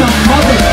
some mother